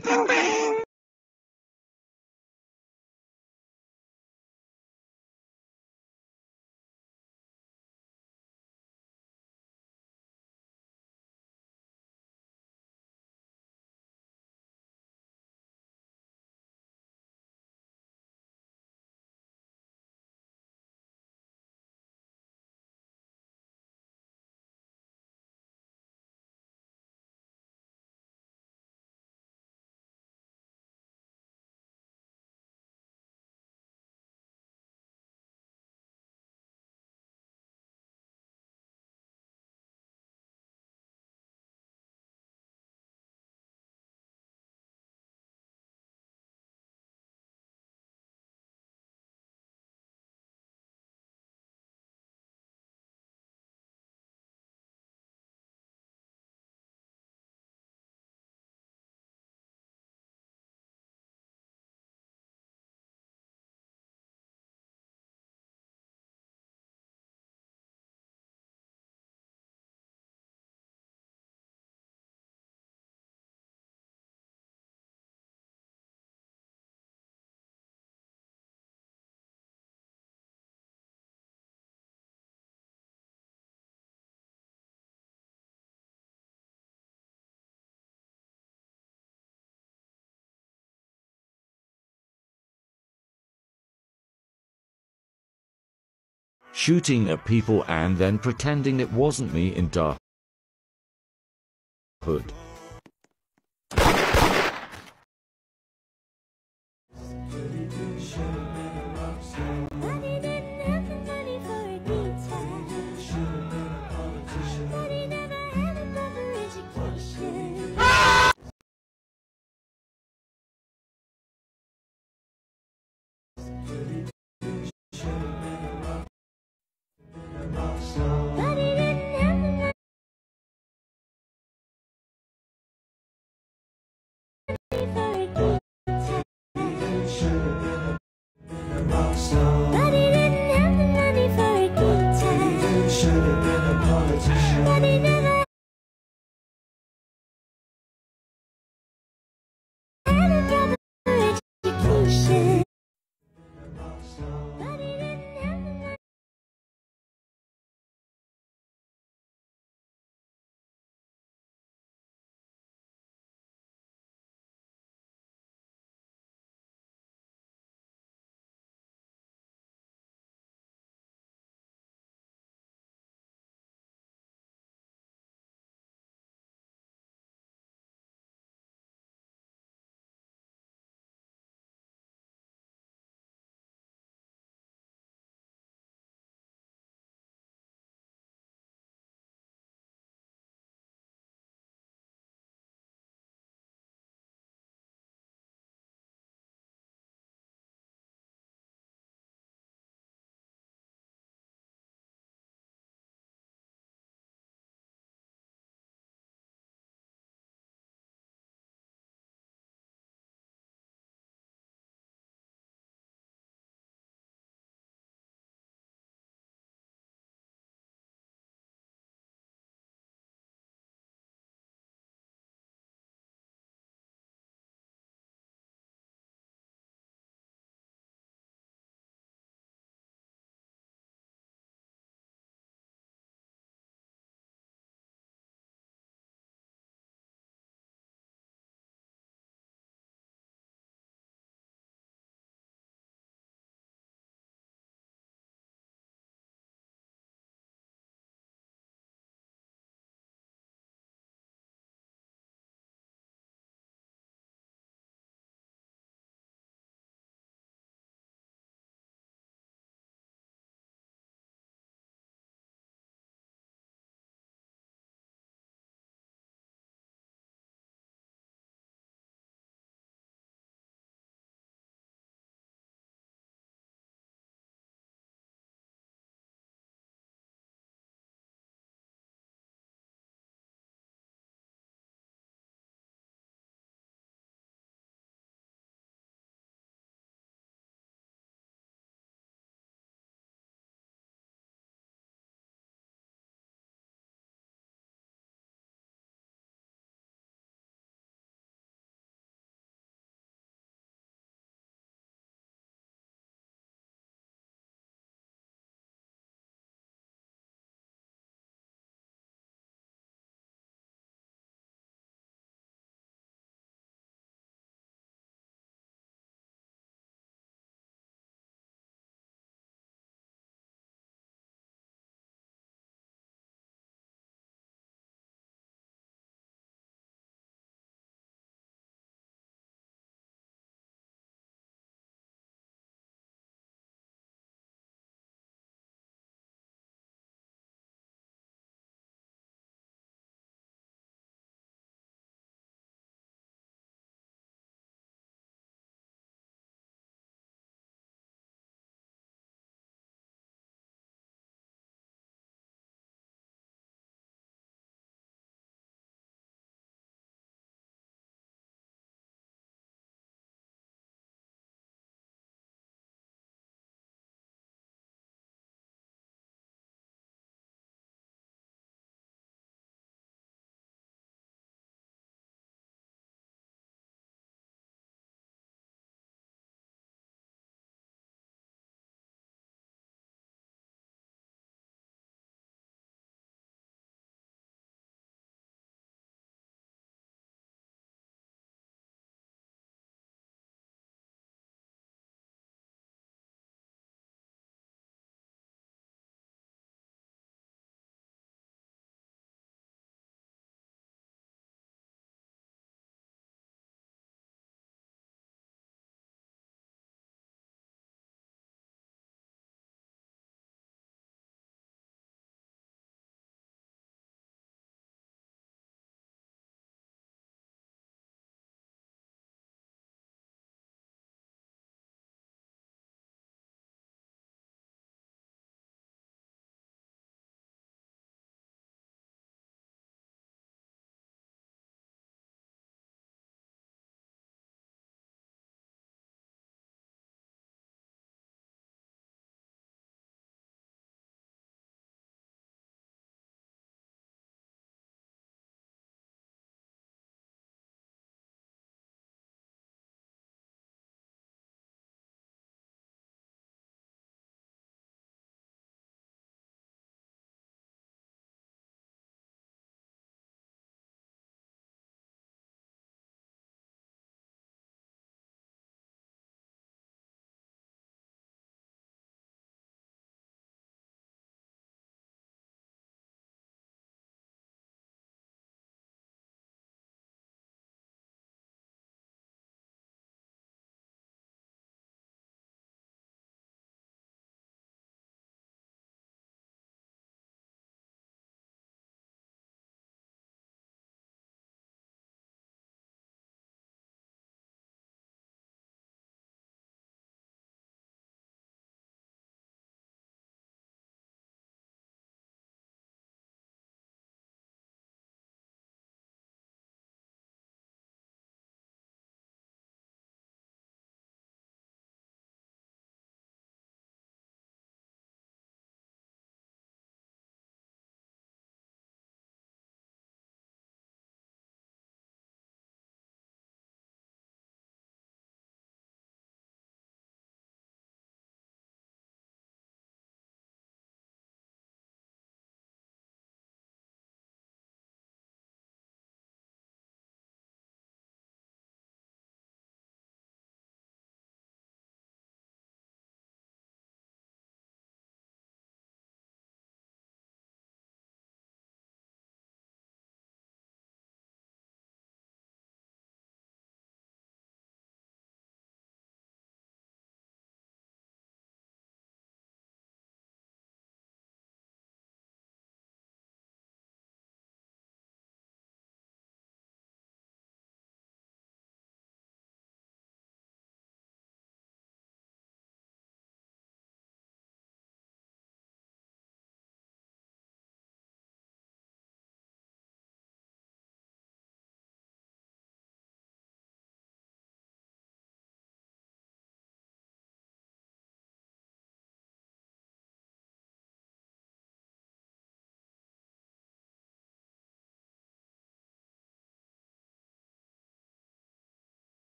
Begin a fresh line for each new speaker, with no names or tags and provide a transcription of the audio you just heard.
Também. Shooting at people and then pretending it wasn't me in dark hood.